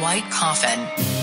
white coffin.